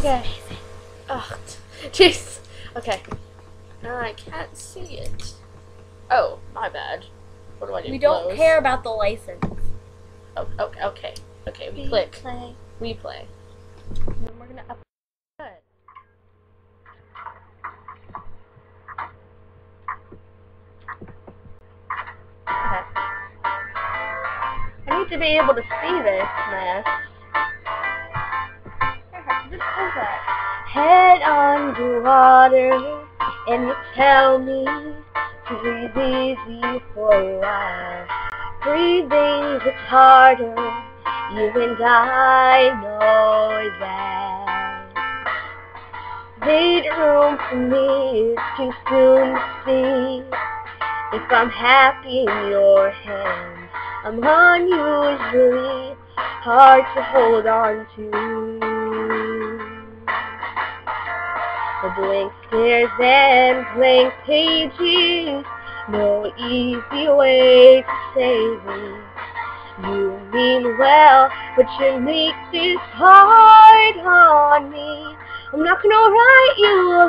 Okay. Ugh. Jeez. Okay. Uh, I can't see it. Oh, my bad. What do I do? We don't Close? care about the license. Oh, okay, okay. Okay, we click. Play. We play. And then we're gonna up. Good. Okay. I need to be able to see this mess. That. Head underwater, and you tell me to breathe easy for a while. Breathing's it's harder, you and I know that. Made room for me, it's too soon to see. If I'm happy in your hands, I'm unusually hard to hold on to. The blank stares and blank pages, no easy way to save me. You mean well, but you make this hard on me. I'm not gonna write you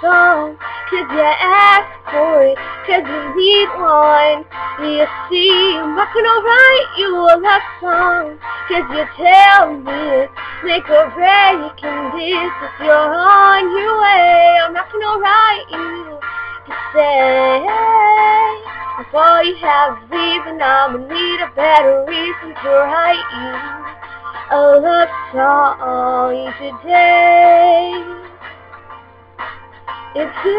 song, cause you asked for it, cause you need one. You see, I'm not gonna write you a love song, cause you tell me it. Make a break in this if you're on your way. I'm not gonna write you to say, if all you have is leaving, I'ma need a better reason to write you a love song today. It's today.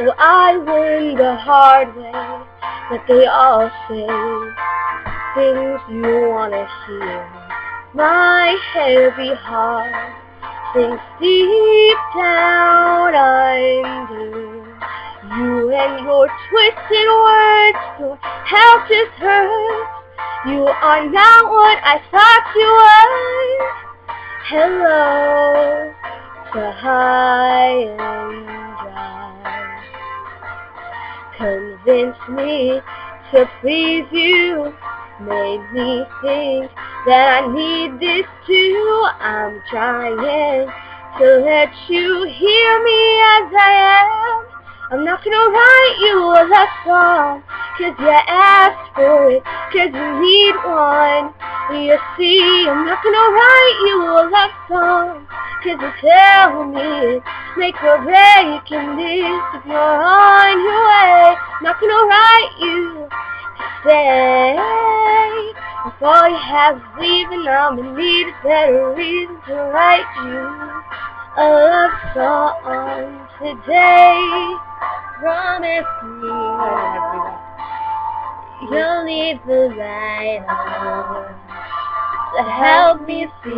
Oh, I learned the hard way that they all say things you wanna hear. My heavy heart sinks deep down under. You and your twisted words, your help just hurts. You are not what I thought you were. Hello to high and dry. Convince me to please you. Made me think that I need this too. I'm trying to let you hear me as I am. I'm not gonna write you a love song, cause you asked for it, cause you need one. You see, I'm not gonna write you a love song, cause you tell me it's Make or break in this if you're on your way. I'm not gonna write you to stay. If all you have is leaving, I'm gonna need a better reason to write you a love song today. Promise me you'll leave the light on to help me see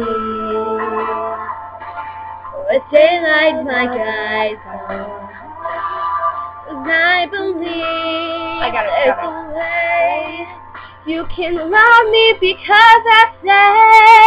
what daylight my guides on. I believe I got it, got there's a way you can love me because I say I won't write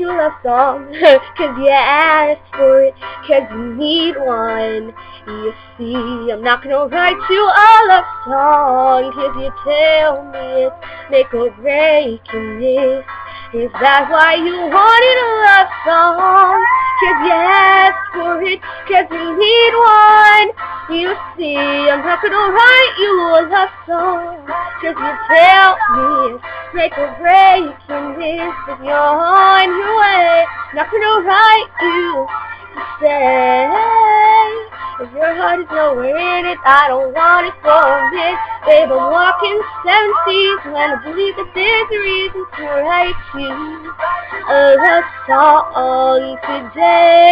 you love song? Cause you asked for it Cause you need one. You see, I'm not gonna write you a love song Cause you tell me it's make or break in this. Is that why you wanted a love song? Cause you for it Cause you need one You see, I'm not gonna write you a love song Cause you tell me it's make or break in this If you're on your way Not gonna write you to stay If your heart is nowhere in it. I don't want it for a Babe, I'm walking seven seas When I believe that there's a reason oh, to write you A love song today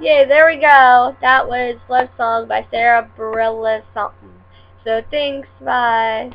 Yeah, there we go. That was Love Song by Sara Bareilles something. So thanks, bye.